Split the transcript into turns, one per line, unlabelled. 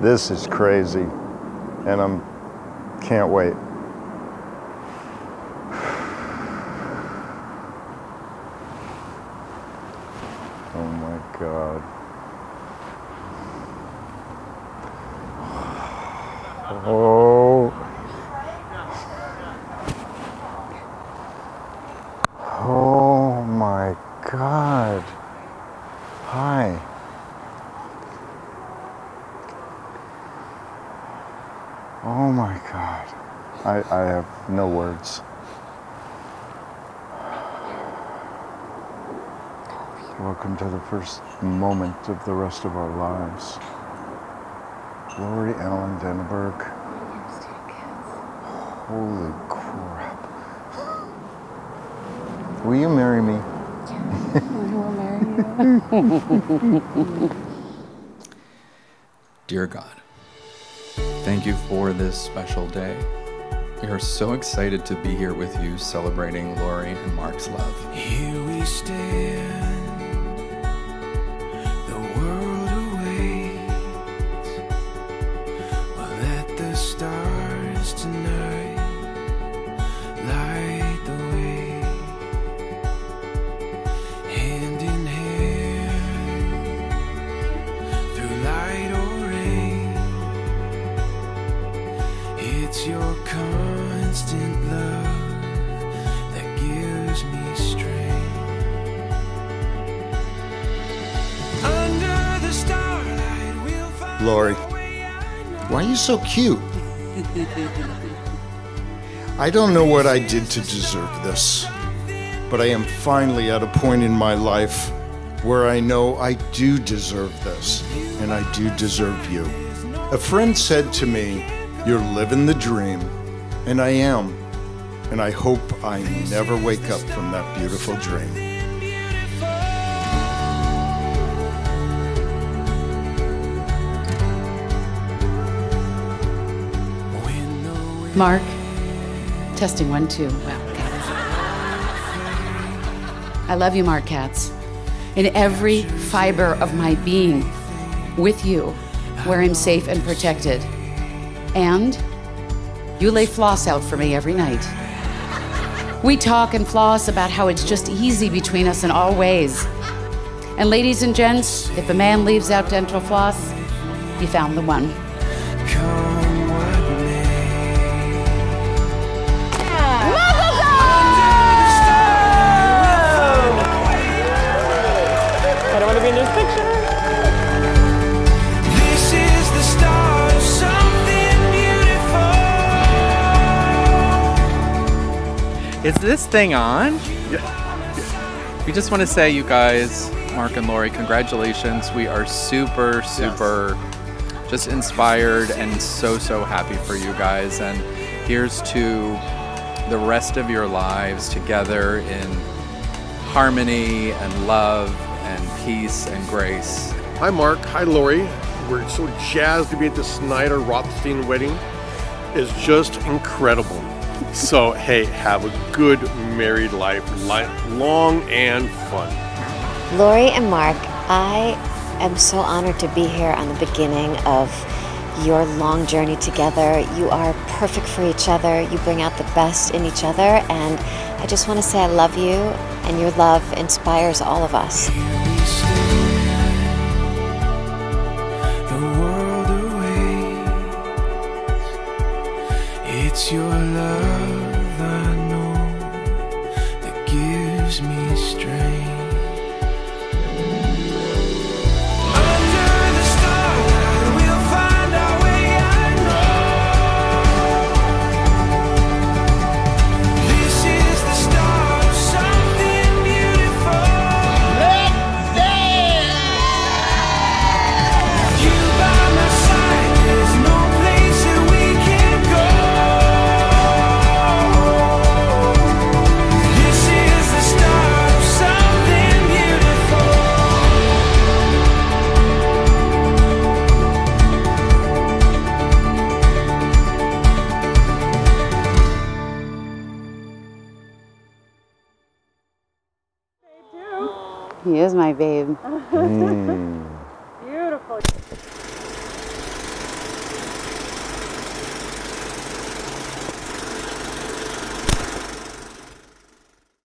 This is crazy, and I'm can't wait. Oh my God. Oh. Oh my God. Hi. Oh my God. I, I have no words. Welcome to the first moment of the rest of our lives. Lori Allen Denberg. Holy crap. Will you marry me?
Dear God, thank you for this special day. We are so excited to be here with you celebrating Lori and Marc's love.
Here we stand,
Lori, why are you so cute? I don't know what I did to deserve this, but I am finally at a point in my life where I know I do deserve this, and I do deserve you. A friend said to me, You're living the dream, and I am, and I hope I never wake up from that beautiful dream.
Marc, testing one, two. Wow. I love you, Marc Katz. In every fiber of my being, with you, where I'm safe and protected. And you lay floss out for me every night. We talk and floss about how it's just easy between us in all ways. And ladies and gents, if a man leaves out dental floss, you found the one.
Is
this thing on? Yeah. We just want to say, you guys, Marc and Lori, congratulations. We are super, super just inspired and so, so happy for you guys. And here's to the rest of your lives together in harmony and love and peace and grace.
Hi, Marc. Hi, Lori. We're so jazzed to be at the Snyder Rothstein wedding. It's just incredible. So, hey, have a good married life, li- long and fun.
Lori and Marc, I am so honored to be here on the beginning of your long journey together. You are perfect for each other. You bring out the best in each other. And I just want to say I love you, and your love inspires all of us.
Here we stand, the world awaits. It's your love
He is my babe.
Beautiful.